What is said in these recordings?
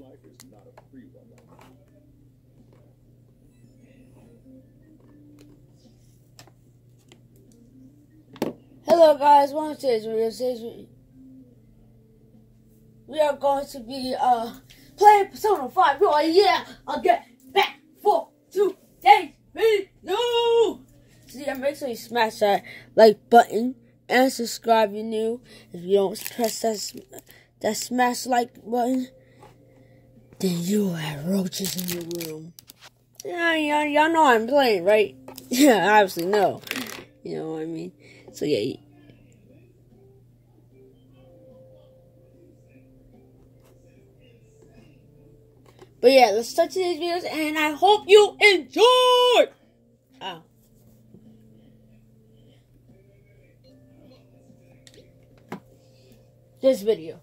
life guys, not a free one right now. hello guys, welcome to today's video. Today's video, we are going to be uh playing Persona 5. Oh yeah, I'll get back for today's video. So yeah, make sure you smash that like button and subscribe if you're new. If you don't press that that smash like button, then you have roaches in your room. Yeah, yeah, y'all know I'm playing, right? Yeah, obviously no. You know what I mean? So yeah. But yeah, let's start today's videos, and I hope you enjoy. Oh. This video.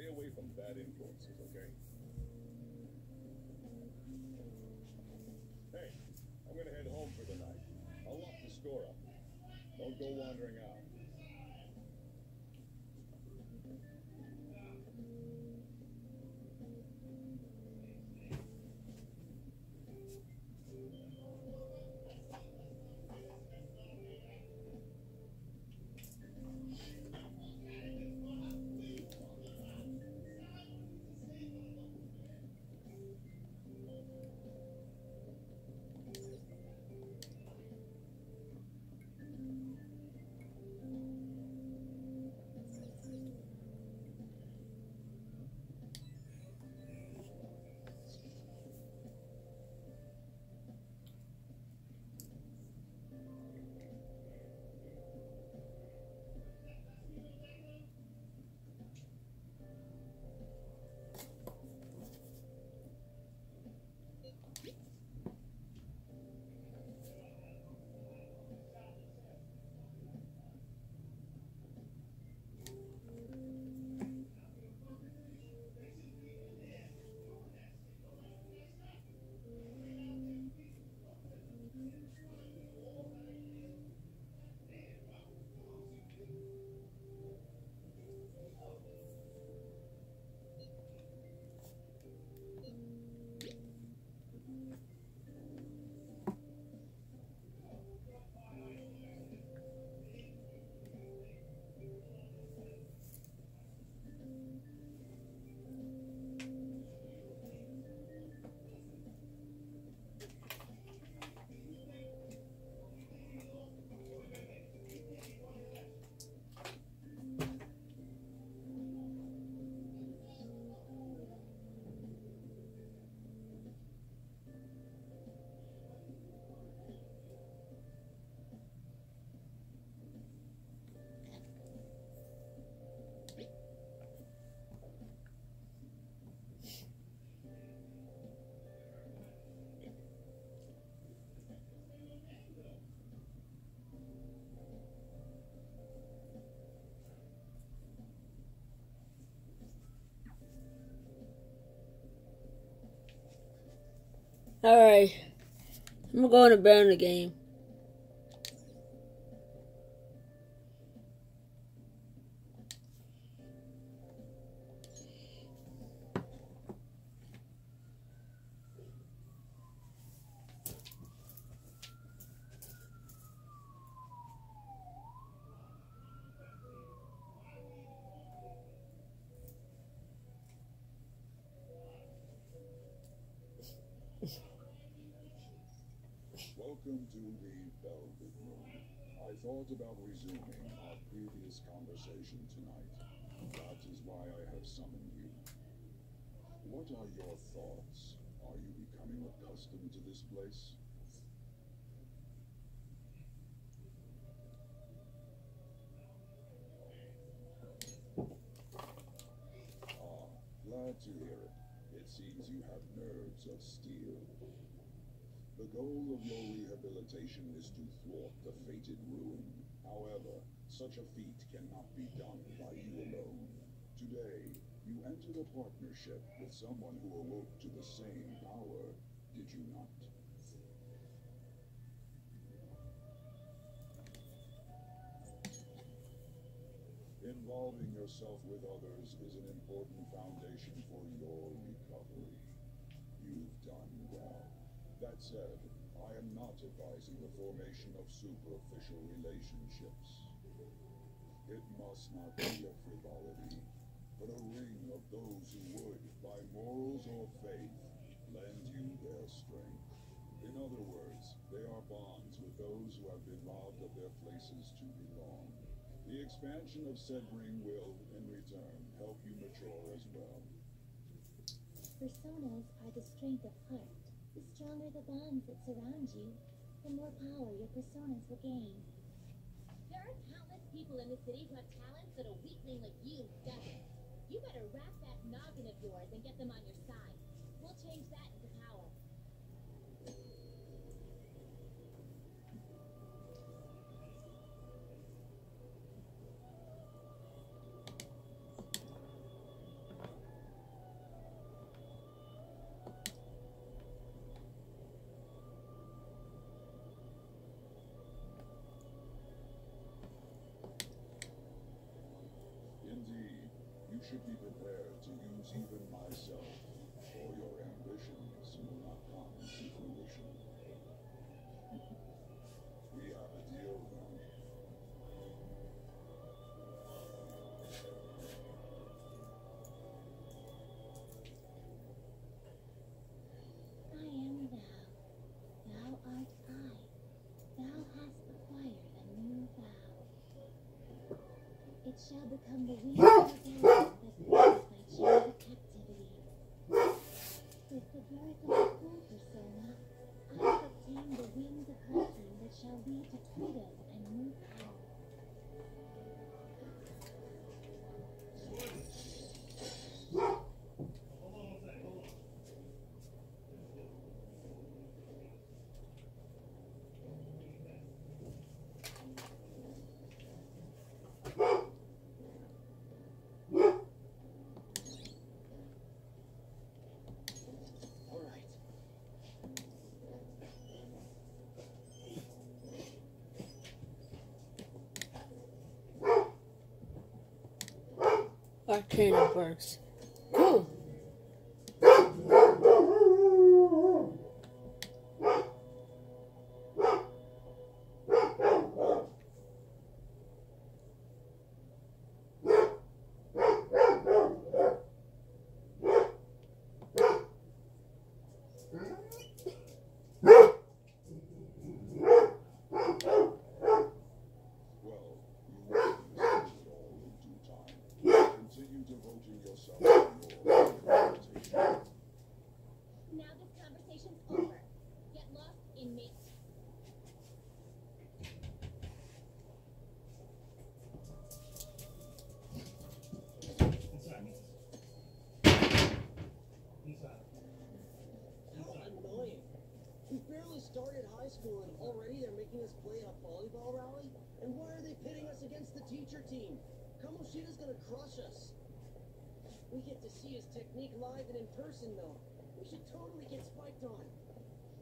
Stay away from bad influences, okay? Hey, I'm gonna head home for the night. I'll lock the store up. Don't go wandering out. Alright. I'm going to burn the game. Welcome to the Velvet Room. I thought about resuming our previous conversation tonight. That is why I have summoned you. What are your thoughts? Are you becoming accustomed to this place? Ah, glad to hear it. It seems you have nerves of steel. The goal of your rehabilitation is to thwart the fated ruin. However, such a feat cannot be done by you alone. Today, you entered a partnership with someone who awoke to the same power, did you not? Involving yourself with others is an important foundation for your recovery. You've done well. That said, I am not advising the formation of superficial relationships. It must not be a frivolity, but a ring of those who would, by morals or faith, lend you their strength. In other words, they are bonds with those who have been robbed of their places to belong. The expansion of said ring will, in return, help you mature as well. Personas are the strength of heart. The stronger the bonds that surround you, the more power your personas will gain. There are countless people in the city who have talents that a weakling like you doesn't. You better rack that noggin of yours and get them on your side. We'll change that should be prepared to use even myself, for your ambitions will not come to fruition. we have a deal then. I am thou. Thou art I. Thou hast acquired a new vow. It shall become the wings persona, I have obtained the wings of Hurricane that shall lead to freedom and new power. All right. Arcana Burst. Cool. Well, you will understand it all in due time. Continue yourself to your rehabilitation. Now this conversation's over. Get lost, inmate. How annoying. We barely started high school and already they're making us play in a volleyball rally? And why are they pitting us against the teacher team? Kamoshida's gonna crush us. We get to see his technique live and in person though. We should totally get spiked on.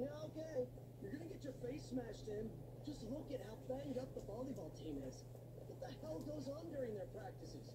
Yeah, okay. You're gonna get your face smashed in. Just look at how banged up the volleyball team is. What the hell goes on during their practices?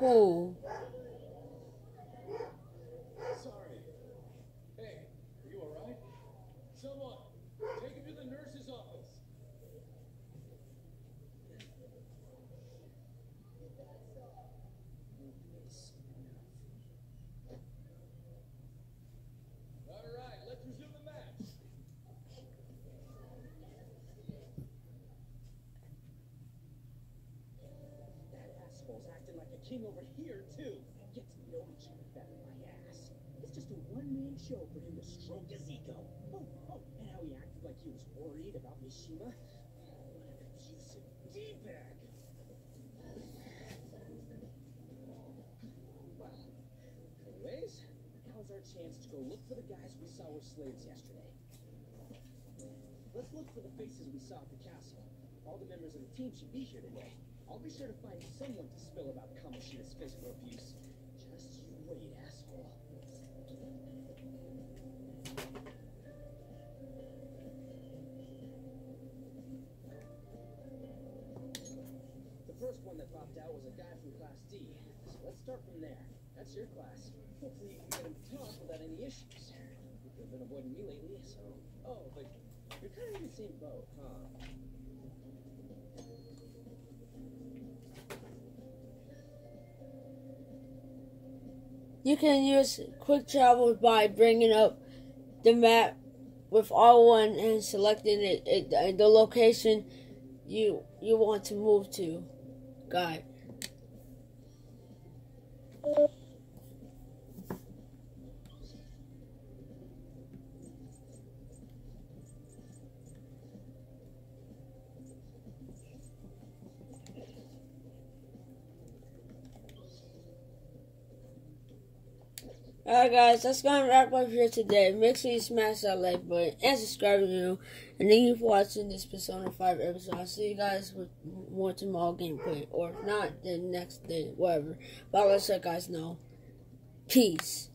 Not cool. Sorry. Hey, are you alright? Someone, take him to the nurse's office. Alright, let's resume the match. That asshole's acting like a king over here, too. Get to know each other better, my ass. It's just a one-man show for him to stroke his ego. Oh, oh, and how he acted like he was worried about Mishima. What an abusive D-bag. Well, anyways, now's our chance to go look for the guys we saw were slaves yesterday. Let's look for the faces we saw at the castle. All the members of the team should be here today. I'll be sure to find someone to spill about Kamoshida's physical abuse. Just you wait, asshole. First one that popped out was a guy from Class D. So let's start from there. That's your class. Hopefully you can get him to talk without any issues. You've been avoiding me lately, so... Oh, but you're kind of in the same boat, huh? You can use quick travel by bringing up the map with R1 and selecting it, it the location you you want to move to. Guide. Alright guys, that's gonna wrap up here today. Make sure you smash that like button and subscribe to the. And thank you for watching this Persona 5 episode. I'll see you guys with more tomorrow gameplay. Or if not, then next day, whatever. But I'll let you guys know. Peace.